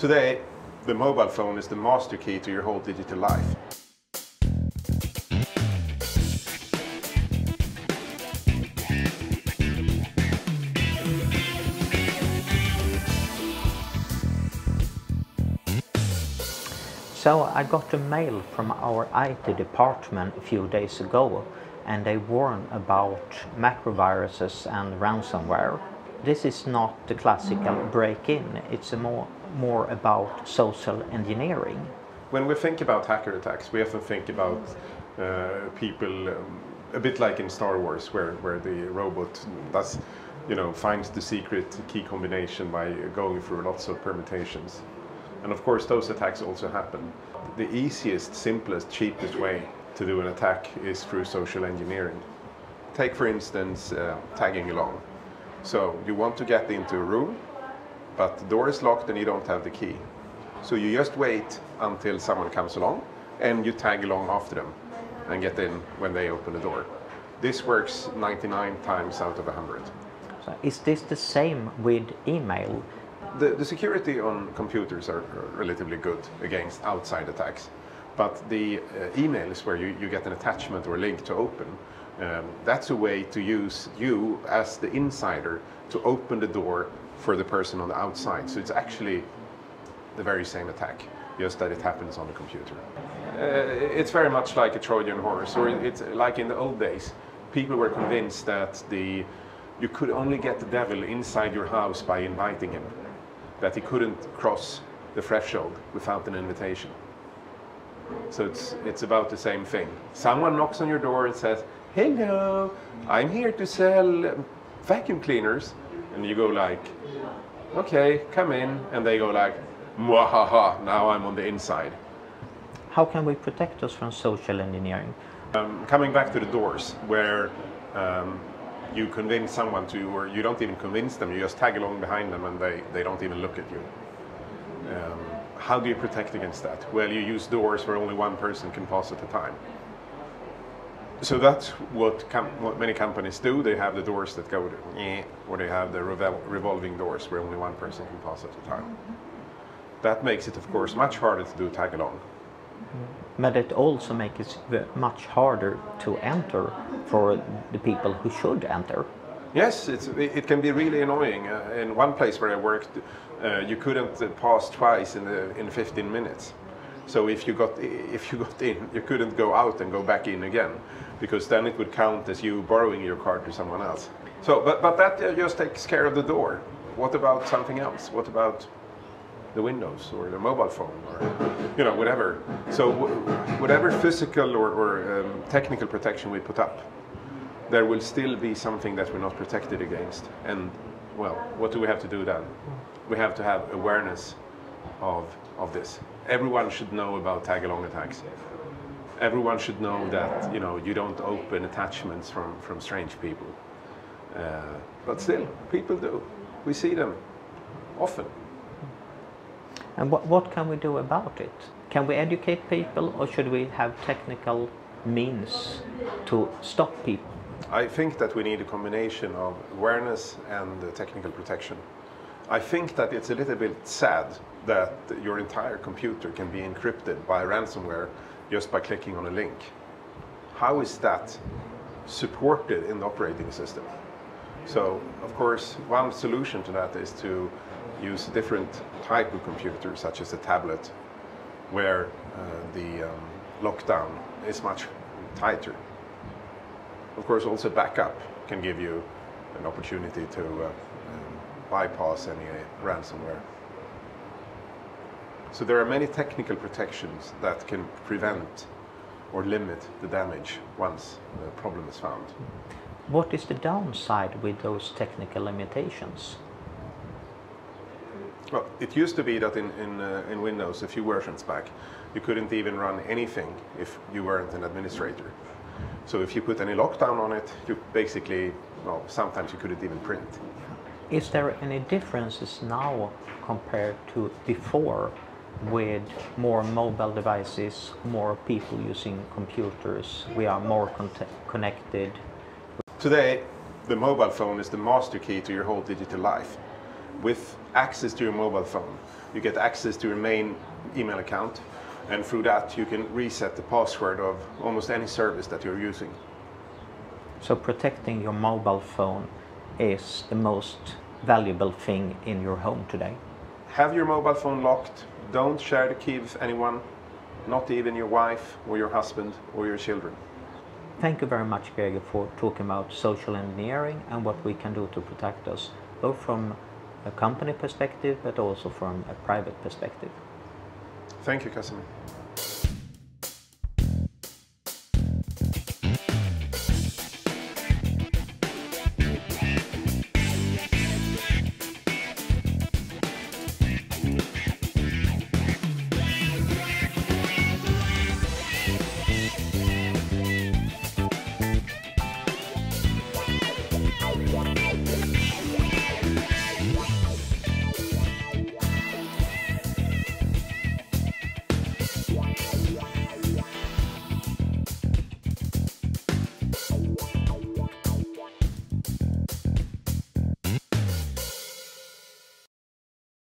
Today, the mobile phone is the master key to your whole digital life. So I got a mail from our IT department a few days ago and they warn about macroviruses and ransomware. This is not the classical break-in, it's a more, more about social engineering. When we think about hacker attacks, we often think about uh, people um, a bit like in Star Wars, where, where the robot does, you know, finds the secret key combination by going through lots of permutations. And of course, those attacks also happen. The easiest, simplest, cheapest way to do an attack is through social engineering. Take, for instance, uh, tagging along. So you want to get into a room, but the door is locked and you don't have the key. So you just wait until someone comes along and you tag along after them and get in when they open the door. This works 99 times out of 100. So is this the same with email? The, the security on computers are relatively good against outside attacks. But the uh, emails where you, you get an attachment or a link to open, um, that's a way to use you as the insider to open the door for the person on the outside. So it's actually the very same attack, just that it happens on the computer. Uh, it's very much like a Trojan horse, or it's like in the old days. People were convinced that the you could only get the devil inside your house by inviting him that he couldn't cross the threshold without an invitation. So it's, it's about the same thing. Someone knocks on your door and says, hello, I'm here to sell vacuum cleaners. And you go like, okay, come in. And they go like, mwahaha, now I'm on the inside. How can we protect us from social engineering? Um, coming back to the doors, where um, you convince someone to, or you don't even convince them, you just tag along behind them and they, they don't even look at you. Um, how do you protect against that? Well, you use doors where only one person can pass at a time. So that's what, what many companies do. They have the doors that go to, or they have the revol revolving doors where only one person can pass at a time. That makes it, of course, much harder to do tag along. But it also makes it much harder to enter for the people who should enter. Yes, it can be really annoying. Uh, in one place where I worked, uh, you couldn't uh, pass twice in, the, in 15 minutes. So if you got if you got in, you couldn't go out and go back in again, because then it would count as you borrowing your card to someone else. So, but but that uh, just takes care of the door. What about something else? What about the windows or the mobile phone or you know whatever. So whatever physical or, or um, technical protection we put up, there will still be something that we're not protected against. And well, what do we have to do then? We have to have awareness of of this. Everyone should know about tag-along attacks. Everyone should know that you know you don't open attachments from from strange people. Uh, but still, people do. We see them often. And what, what can we do about it? Can we educate people or should we have technical means to stop people? I think that we need a combination of awareness and technical protection. I think that it's a little bit sad that your entire computer can be encrypted by ransomware just by clicking on a link. How is that supported in the operating system? So, of course, one solution to that is to use a different type of computer, such as a tablet, where uh, the um, lockdown is much tighter. Of course, also backup can give you an opportunity to uh, um, bypass any ransomware. So there are many technical protections that can prevent or limit the damage once the problem is found. What is the downside with those technical limitations? Well, it used to be that in, in, uh, in Windows, a few versions back, you couldn't even run anything if you weren't an administrator. So if you put any lockdown on it, you basically, well, sometimes you couldn't even print. Is there any differences now compared to before with more mobile devices, more people using computers, we are more connected? Today, the mobile phone is the master key to your whole digital life. with access to your mobile phone. You get access to your main email account, and through that you can reset the password of almost any service that you're using. So protecting your mobile phone is the most valuable thing in your home today. Have your mobile phone locked. Don't share the key with anyone, not even your wife or your husband or your children. Thank you very much, Greger, for talking about social engineering and what we can do to protect us, both from a company perspective but also from a private perspective. Thank you, Casimir.